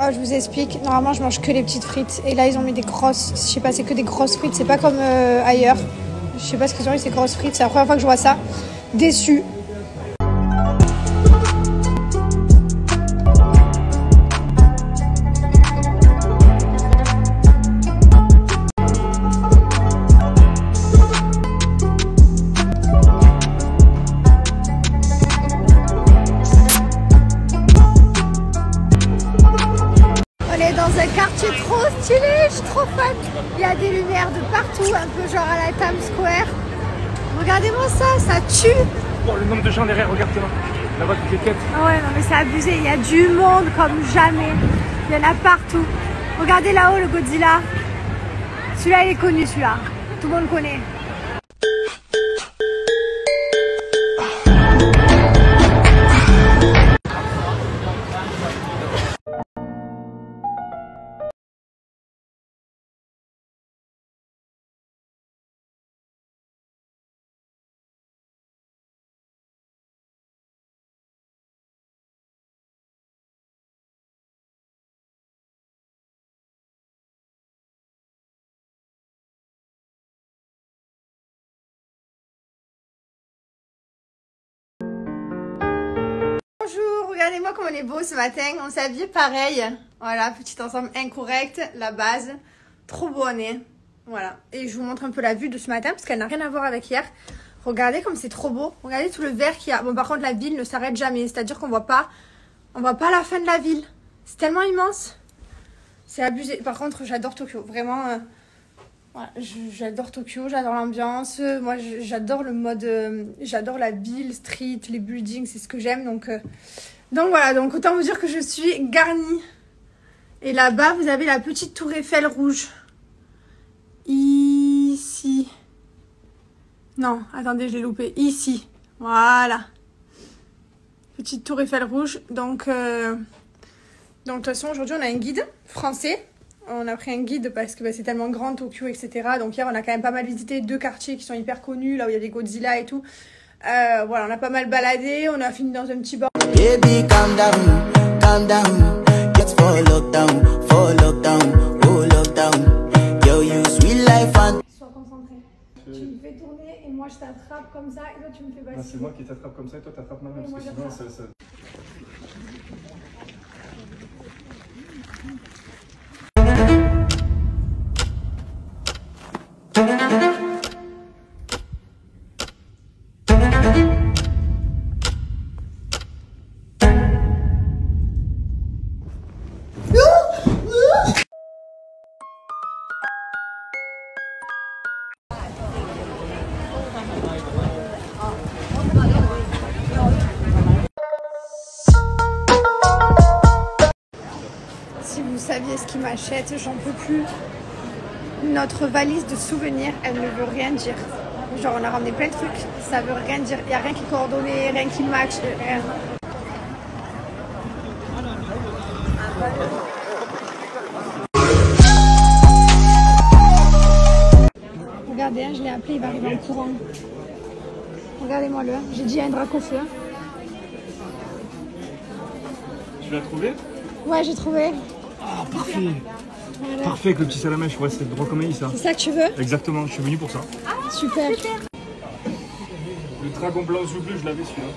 Oh, je vous explique, normalement je mange que les petites frites et là ils ont mis des grosses, je sais pas, c'est que des grosses frites, c'est pas comme euh, ailleurs. Je sais pas ce qu'ils ont mis, ces grosses frites, c'est la première fois que je vois ça. Déçu. Stylé, je suis trop fan. Il y a des lumières de partout, un peu genre à la Times Square. Regardez-moi ça, ça tue. Bon, le nombre de gens derrière, regarde-toi. Là-bas, toutes les quêtes. Ah ouais, non mais c'est abusé, il y a du monde comme jamais. Il y en a partout. Regardez là-haut le Godzilla. Celui-là il est connu celui-là. Tout le monde le connaît. Comme on est beau ce matin. On s'est habillé pareil. Voilà, petit ensemble incorrect, la base. Trop beau on est. Voilà. Et je vous montre un peu la vue de ce matin parce qu'elle n'a rien à voir avec hier. Regardez comme c'est trop beau. Regardez tout le vert qu'il y a. Bon, par contre, la ville ne s'arrête jamais. C'est-à-dire qu'on voit pas, voit pas la fin de la ville. C'est tellement immense. C'est abusé. Par contre, j'adore Tokyo. Vraiment, euh, voilà, j'adore Tokyo, j'adore l'ambiance. Moi, j'adore le mode, euh, j'adore la ville, street, les buildings, c'est ce que j'aime. Donc, euh, donc voilà. Donc autant vous dire que je suis garnie. Et là-bas, vous avez la petite tour Eiffel rouge. Ici. Non, attendez, je l'ai loupé. Ici. Voilà. Petite tour Eiffel rouge. Donc, euh, donc de toute façon, aujourd'hui, on a un guide français. On a pris un guide parce que bah, c'est tellement grand, Tokyo, etc. Donc hier, on a quand même pas mal visité deux quartiers qui sont hyper connus, là où il y a des Godzilla et tout. Euh, voilà, on a pas mal baladé. On a fini dans un petit bar. Baby, calm down, calm down. Get for lockdown, for lockdown, oh lockdown. Yo, you sweet life and Sois concentré. Tu me fais tourner et moi je t'attrape comme ça et toi tu me fais passer. c'est moi qui t'attrape comme ça et toi t'attrapes ma main parce que sinon ça, ça... Si vous saviez ce qu'il m'achète, j'en peux plus. Notre valise de souvenirs, elle ne veut rien dire. Genre, on a ramené plein de trucs, ça veut rien dire. Il n'y a rien qui est coordonné, rien qui match, rien. Regardez, hein, je l'ai appelé, il va arriver en courant. Regardez-moi le. J'ai dit à un drac au feu. Tu l'as trouvé? Ouais, j'ai trouvé. Ah, parfait Parfait avec le petit salamèche, ouais, c'est droit comme il ça. C'est ça que tu veux? Exactement, je suis venu pour ça. Super. Le dragon blanc bleu, je l'avais celui-là.